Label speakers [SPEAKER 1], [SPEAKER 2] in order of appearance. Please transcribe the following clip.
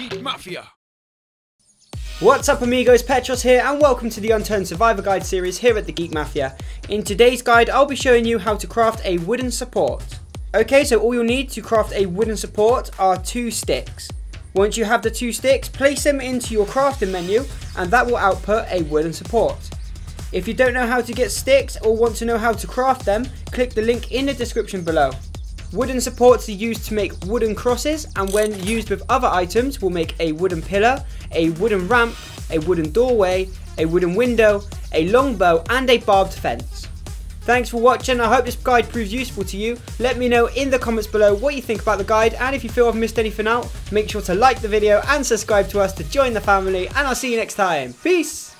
[SPEAKER 1] Geek Mafia.
[SPEAKER 2] What's up amigos, Petros here and welcome to the Unturned Survivor Guide series here at the Geek Mafia. In today's guide I'll be showing you how to craft a wooden support. Okay, so all you'll need to craft a wooden support are two sticks. Once you have the two sticks, place them into your crafting menu and that will output a wooden support. If you don't know how to get sticks or want to know how to craft them, click the link in the description below. Wooden supports are used to make wooden crosses and when used with other items will make a wooden pillar, a wooden ramp, a wooden doorway, a wooden window, a longbow and a barbed fence. Thanks for watching, I hope this guide proves useful to you. Let me know in the comments below what you think about the guide and if you feel I've missed anything out, make sure to like the video and subscribe to us to join the family and I'll see you next time. Peace!